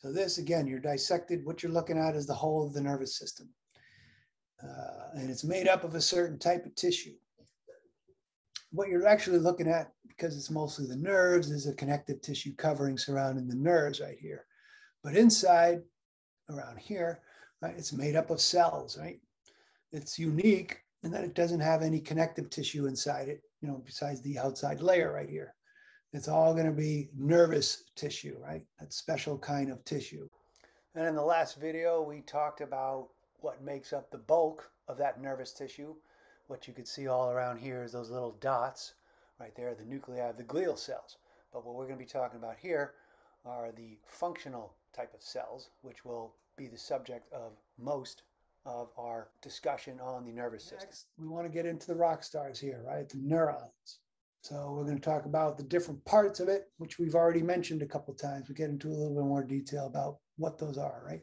So this, again, you're dissected. What you're looking at is the whole of the nervous system. Uh, and it's made up of a certain type of tissue. What you're actually looking at, because it's mostly the nerves, is a connective tissue covering surrounding the nerves right here. But inside, around here, right, it's made up of cells, right? It's unique in that it doesn't have any connective tissue inside it, you know, besides the outside layer right here. It's all going to be nervous tissue, right? That special kind of tissue. And in the last video, we talked about what makes up the bulk of that nervous tissue. What you can see all around here is those little dots right there, the nuclei of the glial cells. But what we're going to be talking about here are the functional type of cells, which will be the subject of most of our discussion on the nervous system. Next, we want to get into the rock stars here, right? The neurons. So we're going to talk about the different parts of it, which we've already mentioned a couple times. We get into a little bit more detail about what those are, right?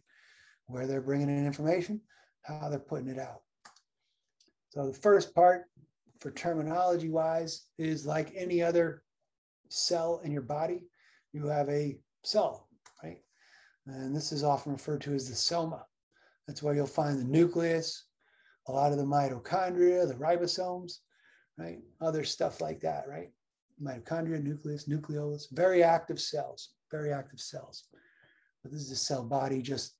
Where they're bringing in information, how they're putting it out. So the first part for terminology wise is like any other cell in your body, you have a cell, right? And this is often referred to as the soma. That's where you'll find the nucleus, a lot of the mitochondria, the ribosomes, right? Other stuff like that, right? Mitochondria, nucleus, nucleolus, very active cells, very active cells. But this is a cell body just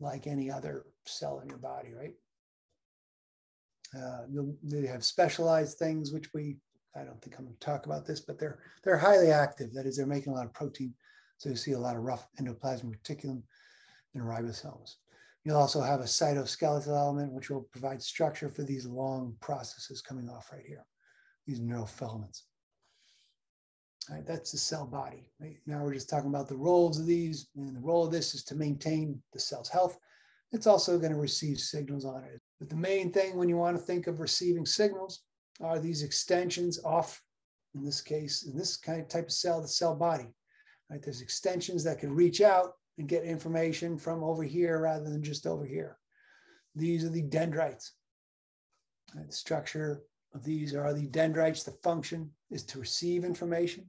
like any other cell in your body, right? Uh, they have specialized things, which we, I don't think I'm going to talk about this, but they're, they're highly active. That is, they're making a lot of protein. So you see a lot of rough endoplasmic reticulum and ribosomes. You'll also have a cytoskeletal element, which will provide structure for these long processes coming off right here these neurofilaments. All right, that's the cell body. Right? Now we're just talking about the roles of these, and the role of this is to maintain the cell's health. It's also going to receive signals on it. But the main thing when you want to think of receiving signals are these extensions off, in this case, in this kind of type of cell, the cell body. Right? There's extensions that can reach out and get information from over here rather than just over here. These are the dendrites. Right? The structure these are the dendrites. The function is to receive information,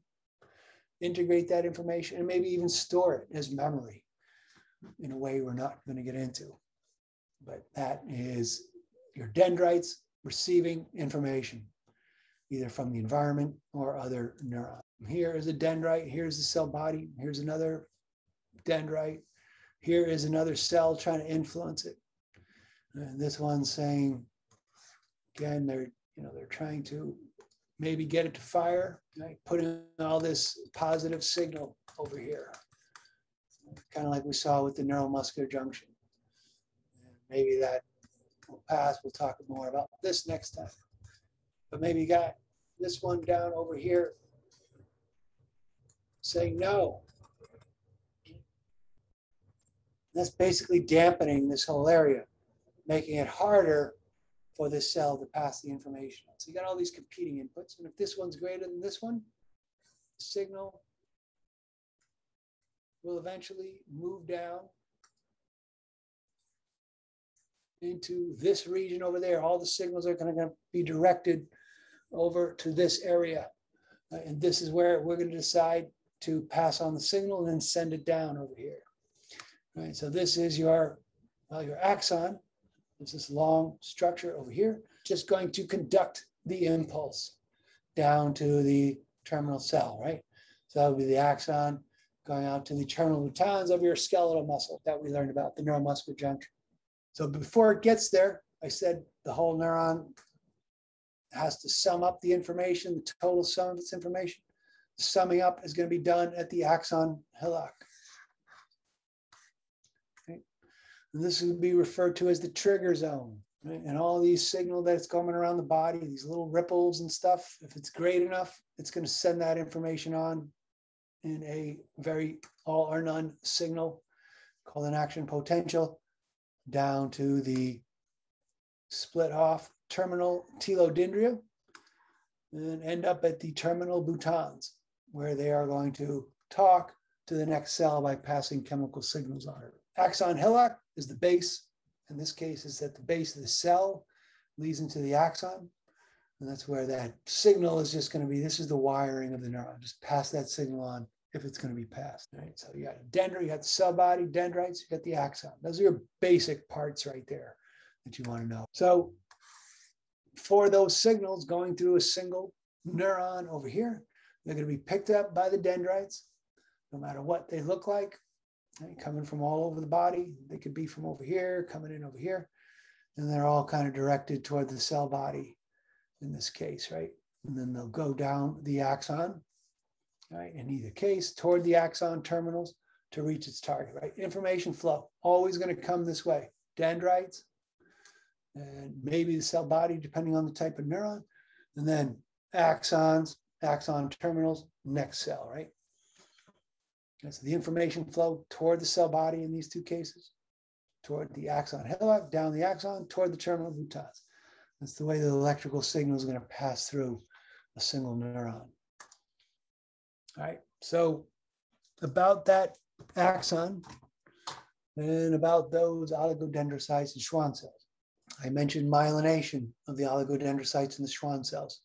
integrate that information, and maybe even store it as memory in a way we're not going to get into. But that is your dendrites receiving information, either from the environment or other neurons. Here is a dendrite, here's the cell body, here's another dendrite, here is another cell trying to influence it. And this one's saying, again, they're you know, they're trying to maybe get it to fire, right? put in all this positive signal over here, kind of like we saw with the neuromuscular junction. Maybe that will pass. We'll talk more about this next time. But maybe you got this one down over here saying no. That's basically dampening this whole area, making it harder for this cell to pass the information. So you got all these competing inputs. And if this one's greater than this one, the signal will eventually move down into this region over there. All the signals are going to be directed over to this area. Uh, and this is where we're going to decide to pass on the signal and then send it down over here. All right, so this is your, well, your axon. There's this long structure over here, just going to conduct the impulse down to the terminal cell, right? So that would be the axon going out to the terminal boutons of your skeletal muscle that we learned about, the neuromuscular junction. So before it gets there, I said the whole neuron has to sum up the information, the total sum of its information. Summing up is going to be done at the axon hillock. And this would be referred to as the trigger zone. Right? And all these signal that's coming around the body, these little ripples and stuff, if it's great enough, it's going to send that information on in a very all or none signal called an action potential down to the split off terminal telodendria and end up at the terminal boutons where they are going to talk to the next cell by passing chemical signals on it. Axon hillock is the base. In this case, is at the base of the cell, leads into the axon. And that's where that signal is just going to be. This is the wiring of the neuron. Just pass that signal on if it's going to be passed. Right. So you got dendrite, you got the cell body, dendrites, you got the axon. Those are your basic parts right there that you want to know. So for those signals going through a single neuron over here, they're going to be picked up by the dendrites, no matter what they look like? Coming from all over the body. They could be from over here, coming in over here, and they're all kind of directed toward the cell body in this case, right? And then they'll go down the axon, right? In either case, toward the axon terminals to reach its target, right? Information flow always going to come this way. Dendrites, and maybe the cell body, depending on the type of neuron, and then axons, axon terminals, next cell, right? So the information flow toward the cell body in these two cases, toward the axon hillock, down the axon, toward the terminal boutons. That's the way the electrical signal is going to pass through a single neuron. All right, so about that axon and about those oligodendrocytes and Schwann cells. I mentioned myelination of the oligodendrocytes and the Schwann cells.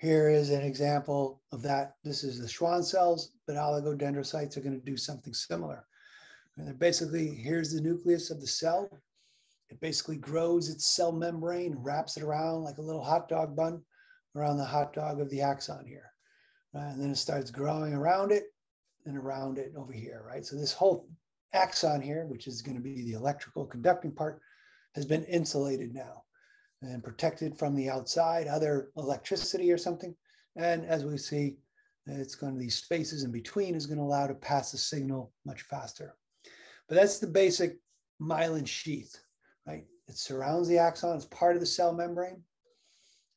Here is an example of that. This is the Schwann cells, but oligodendrocytes are going to do something similar. And they're basically, here's the nucleus of the cell. It basically grows its cell membrane, wraps it around like a little hot dog bun around the hot dog of the axon here. And then it starts growing around it and around it over here, right? So this whole axon here, which is going to be the electrical conducting part, has been insulated now and protected from the outside, other electricity or something. And as we see, it's going to these spaces in between is going to allow to pass the signal much faster. But that's the basic myelin sheath, right? It surrounds the axon, it's part of the cell membrane.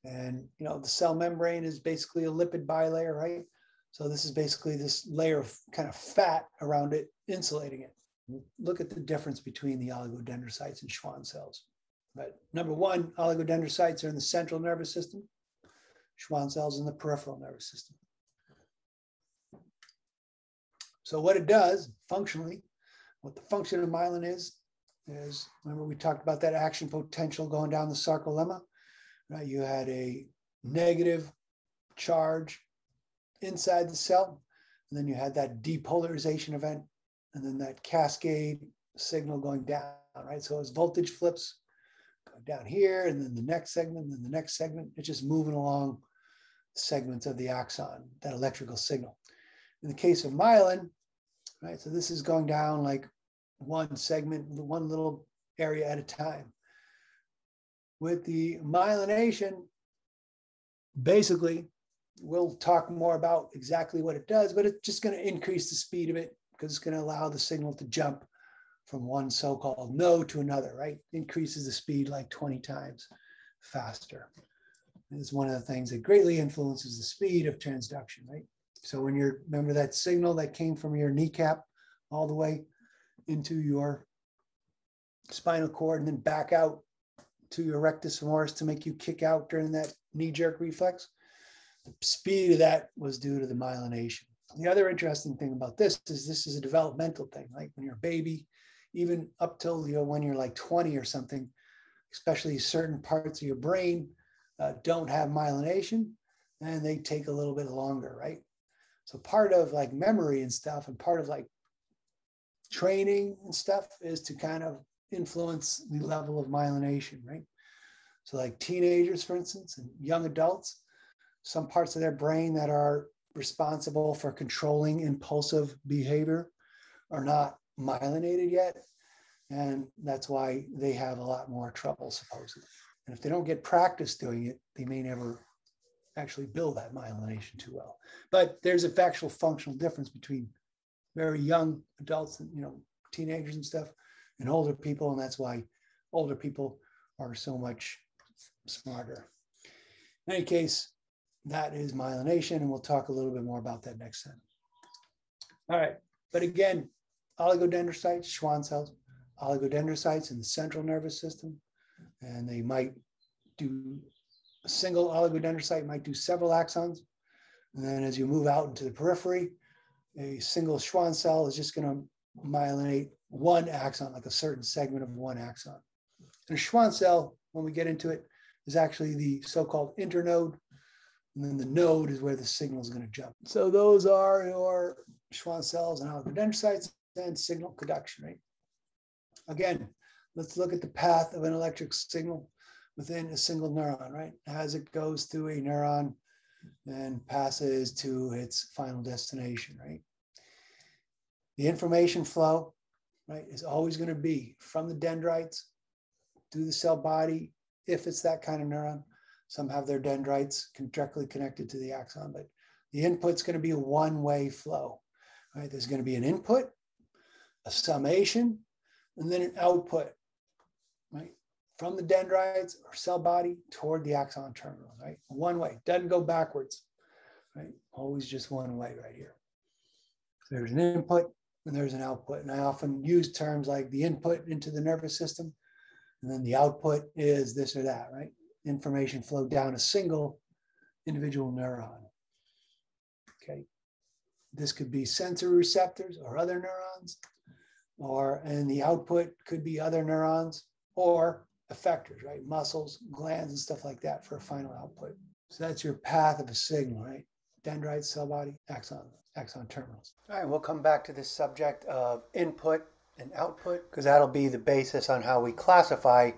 And you know, the cell membrane is basically a lipid bilayer, right? So this is basically this layer of kind of fat around it, insulating it look at the difference between the oligodendrocytes and Schwann cells. But number one, oligodendrocytes are in the central nervous system, Schwann cells in the peripheral nervous system. So what it does functionally, what the function of myelin is, is remember we talked about that action potential going down the sarcolemma, right? You had a negative charge inside the cell, and then you had that depolarization event and then that cascade signal going down, right? So as voltage flips, going down here, and then the next segment, and then the next segment, it's just moving along segments of the axon, that electrical signal. In the case of myelin, right, so this is going down like one segment, one little area at a time. With the myelination, basically, we'll talk more about exactly what it does, but it's just going to increase the speed of it because it's going to allow the signal to jump from one so-called node to another, right? Increases the speed like 20 times faster. It's one of the things that greatly influences the speed of transduction, right? So when you're, remember that signal that came from your kneecap all the way into your spinal cord and then back out to your rectus femoris to make you kick out during that knee jerk reflex? The speed of that was due to the myelination the other interesting thing about this is this is a developmental thing. Like when you're a baby, even up till you know when you're like 20 or something, especially certain parts of your brain uh, don't have myelination, and they take a little bit longer, right? So part of like memory and stuff, and part of like training and stuff is to kind of influence the level of myelination, right? So like teenagers, for instance, and young adults, some parts of their brain that are responsible for controlling impulsive behavior are not myelinated yet. And that's why they have a lot more trouble, supposedly. And if they don't get practice doing it, they may never actually build that myelination too well. But there's a factual functional difference between very young adults and you know teenagers and stuff and older people, and that's why older people are so much smarter. In any case, that is myelination, and we'll talk a little bit more about that next time. All right, but again, oligodendrocytes, Schwann cells, oligodendrocytes in the central nervous system, and they might do a single oligodendrocyte might do several axons, and then as you move out into the periphery, a single Schwann cell is just going to myelinate one axon, like a certain segment of one axon. And a Schwann cell, when we get into it, is actually the so-called internode and then the node is where the signal is going to jump. So those are your Schwann cells and oligodendrocytes, and signal conduction, right? Again, let's look at the path of an electric signal within a single neuron, right? As it goes through a neuron and passes to its final destination, right? The information flow, right, is always going to be from the dendrites through the cell body, if it's that kind of neuron. Some have their dendrites directly connected to the axon, but the input's going to be a one-way flow. Right? There's going to be an input, a summation, and then an output, right? From the dendrites or cell body toward the axon terminal, right? One way, doesn't go backwards, right? Always just one way right here. There's an input and there's an output. And I often use terms like the input into the nervous system, and then the output is this or that, right? Information flow down a single individual neuron. Okay. This could be sensory receptors or other neurons, or and the output could be other neurons or effectors, right? Muscles, glands, and stuff like that for a final output. So that's your path of a signal, right? Dendrite, cell body, axon, axon terminals. All right, we'll come back to this subject of input and output because that'll be the basis on how we classify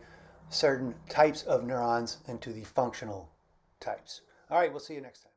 certain types of neurons into the functional types. All right, we'll see you next time.